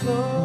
close.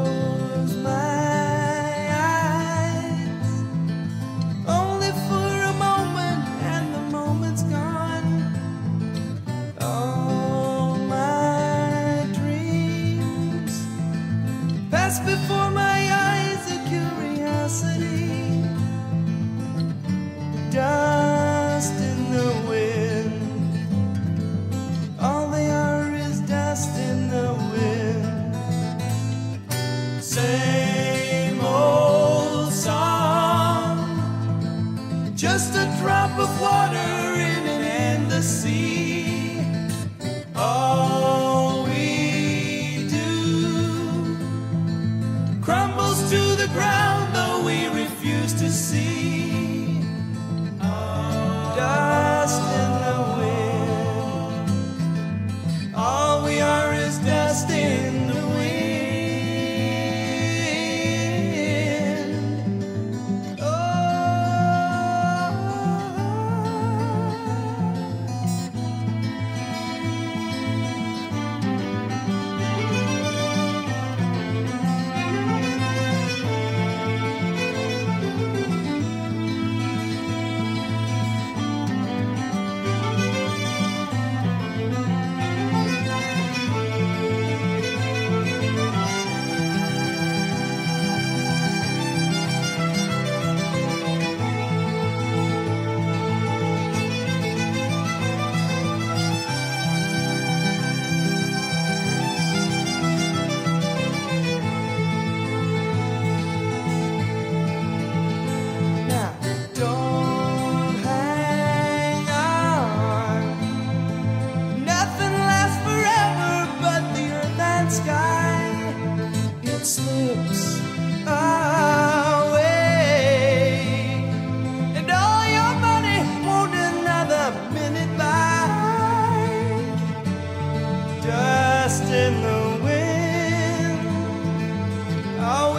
just a drop of water in an endless sea. All we do crumbles to the ground, though we refuse to see. How